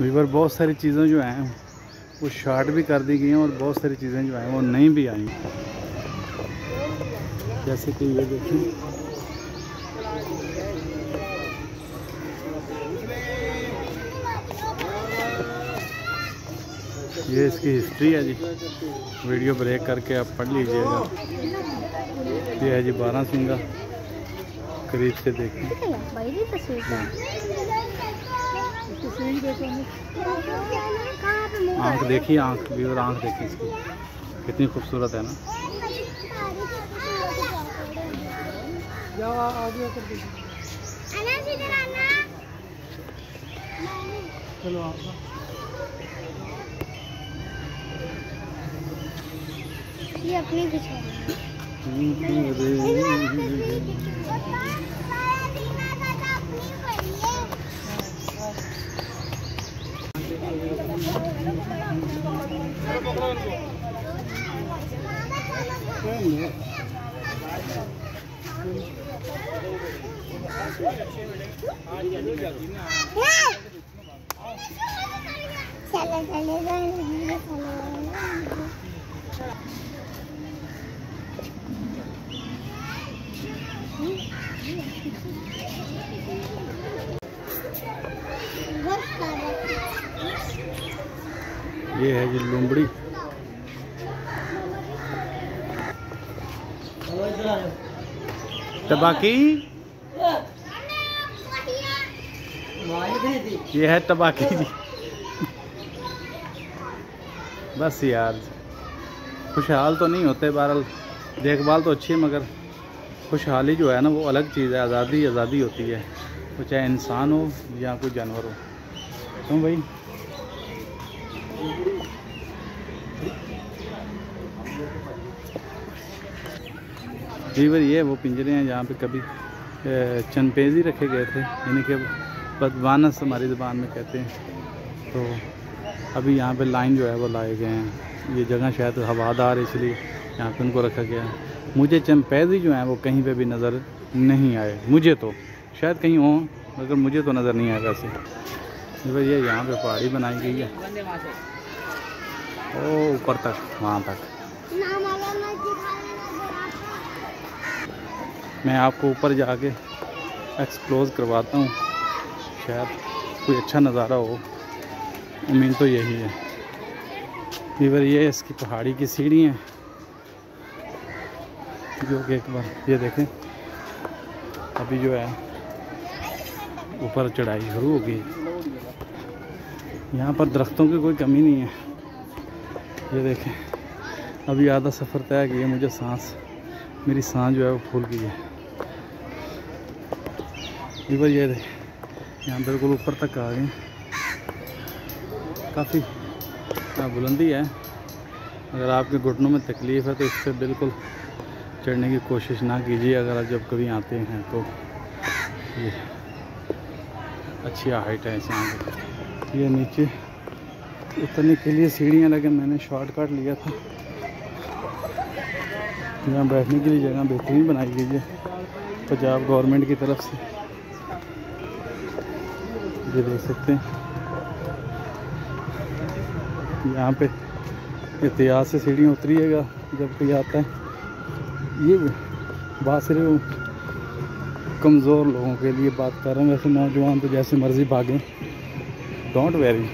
Weaver बहुत सारी चीज़ें जो हैं, वो शार्ट भी कर दी गई हैं और बहुत सारी चीज़ें जो हैं, वो नहीं भी आई जैसे कि ये देखें। ये इसकी हिस्ट्री है जी। वीडियो ब्रेक करके आप पढ़ लीजिएगा। ये है जी बारह सिंगा। करीब से देखें आँख देखिए, आँख भी और आँख देखिए इसकी। कितनी खूबसूरत है ना। चलो ये अपनी चलो चलो चलो। ये है जी लुमड़ी। तबाकी ये है तबाकी जी। बस यार, खुशहाल तो नहीं होते बहरहाल। देखभाल तो अच्छी है, मगर खुशहाली जो है ना, वो अलग चीज़ है। आज़ादी आज़ादी होती है। वो चाहे इंसान हो या कोई जानवर हो। क्यों भाई? जीवर ये वो पिंजरे हैं जहाँ पे कभी चनपेजी रखे गए थे। यानी कि बदवानस हमारी ज़बान में कहते हैं। तो अभी यहाँ पे लाइन जो है वो लाए गए हैं। ये जगह शायद हवादार है इसलिए यहाँ पे उनको रखा गया है। मुझे चनपेजी जो हैं वो कहीं पे भी नज़र नहीं आए। मुझे तो शायद कहीं हों मगर मुझे तो नज़र नहीं आया वैसे। जीवर ये यहाँ पे पहाड़ी बनाई गई है। ओ ऊपर तक वहाँ तक नाम वाला मैं दिखा देना मैं आपको ऊपर जाके एक्सप्लोज करवाता हूँ। शायद कोई अच्छा नज़ारा हो। उम्मीद तो यही है। इधर ये इसकी पहाड़ी की सीढ़ी है। जो कि एक बार ये देखें। अभी जो है, ऊपर चढ़ाई शुरू हो गई। यहाँ पर दरख्तों की कोई कमी नहीं है। ये देखें, अभी आधा सफ़र तय किया मुझे सांस मेरी सांस जो है वो फूल गई है। इधर ये यहाँ बिल्कुल ऊपर तक आ गए काफ़ी बुलंदी है। अगर आपके घुटनों में तकलीफ़ है तो इस पर बिल्कुल चढ़ने की कोशिश ना कीजिए। अगर आप जब कभी आते हैं तो ये अच्छी हाइट है इस यहाँ ये नीचे उतरने के लिए सीढ़ियाँ लगे मैंने शॉर्टकट लिया था। यहाँ बैठने के लिए जगह बेहतरीन बनाई गई है, पंजाब गवर्नमेंट की तरफ़ से। ये देख सकते हैं। यहाँ पे एहतियात से सीढ़ियाँ उतरिएगा जब कोई आता है। ये बात सिर्फ़ कमज़ोर लोगों के लिए बात कर रहे हैं, वैसे नौजवान तो जैसे मर्ज़ी भागें। Don't very